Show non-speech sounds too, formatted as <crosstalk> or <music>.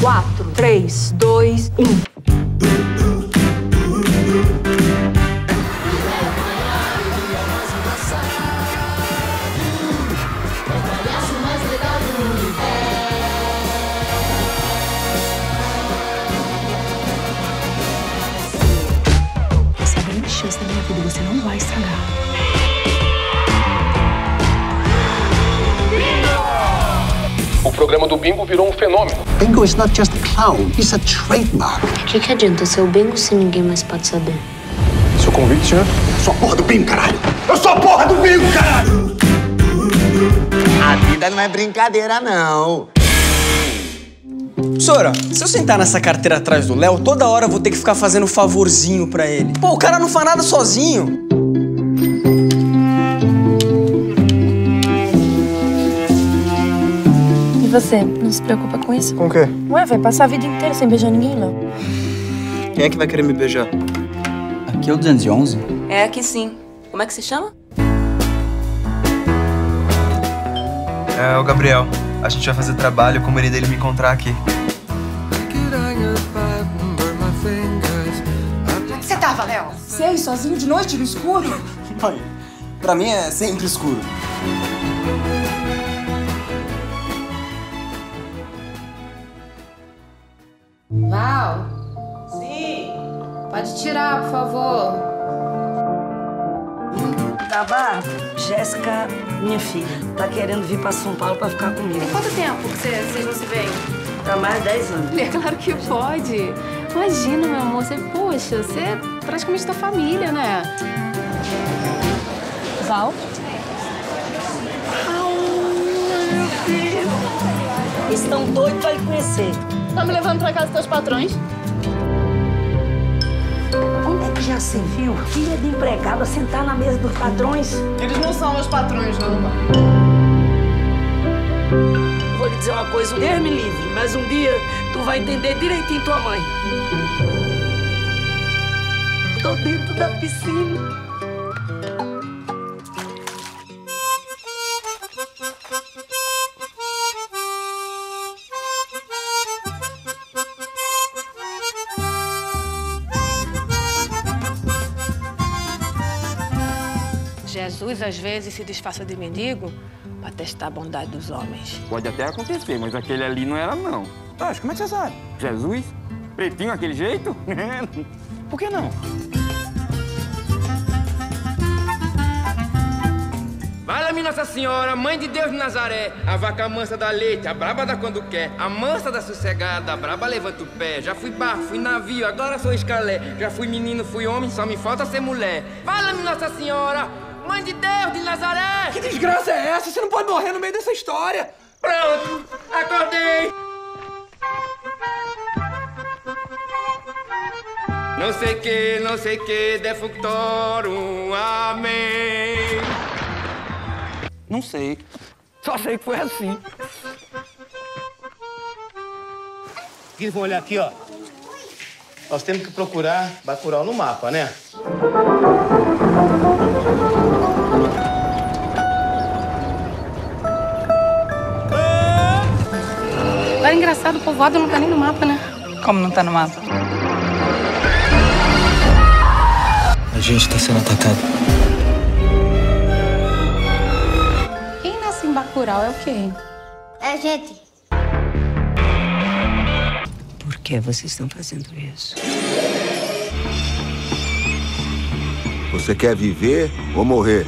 Quatro, três, dois, um. Essa é a grande chance da minha vida. Você não vai estragar. O programa do Bingo virou um fenômeno. Bingo is not just a clown, he's a trademark. O que, que adianta ser o bingo se ninguém mais pode saber? Seu convite, senhor? Eu sou a porra do bingo, caralho! Eu sou a porra do bingo, caralho! A vida não é brincadeira, não. Sora, se eu sentar nessa carteira atrás do Léo, toda hora eu vou ter que ficar fazendo favorzinho pra ele. Pô, o cara não faz nada sozinho. E você, não se preocupa com isso? Com o quê? Ué, vai passar a vida inteira sem beijar ninguém, Léo. Quem é que vai querer me beijar? Aqui é o 211? É aqui sim. Como é que se chama? É o Gabriel. A gente vai fazer trabalho com o marido dele me encontrar aqui. Onde você tava, Léo? Sei, sozinho de noite no escuro? Mãe, pra mim é sempre escuro. Val? Sim. Pode tirar, por favor. Tabá, Jéssica, minha filha, tá querendo vir pra São Paulo pra ficar comigo. Tem quanto tempo que você- vocês não se veem? Tá mais de 10 anos. É claro que pode. Imagina, meu amor. Você, poxa, você é praticamente da família, né? Val? Eles estão doidos pra lhe conhecer. Tá me levando pra casa dos teus patrões? Onde é que já se viu filha de empregada sentar na mesa dos patrões? Eles não são meus patrões, não. Vou lhe dizer uma coisa, Deus me livre, mas um dia tu vai entender direitinho tua mãe. Tô dentro da piscina. Jesus às vezes se disfarça de mendigo para testar a bondade dos homens. Pode até acontecer, mas aquele ali não era, não. Oxe, como é que você sabe? Jesus? Pretinho aquele jeito? <laughs> Por que não? Fala-me Nossa Senhora, Mãe de Deus de Nazaré, a vaca mansa da leite, a braba da quando quer, a mansa da sossegada, a braba levanta o pé. Já fui barco, fui navio, agora sou escalé. Já fui menino, fui homem, só me falta ser mulher. Fala-me Nossa Senhora, Mãe de Deus de Nazaré. Que desgraça é essa? Você não pode morrer no meio dessa história. Pronto, acordei. Não sei que, não sei que, defunctorum, amém. Não sei. Só sei que foi assim. Aqui, vamos olhar aqui, ó. Nós temos que procurar Bacurau no mapa, né? Povoado não tá nem no mapa, né? Como não tá no mapa? A gente tá sendo atacado. Quem nasce em Bacurau é o quê? É, gente. Por que vocês estão fazendo isso? Você quer viver ou morrer?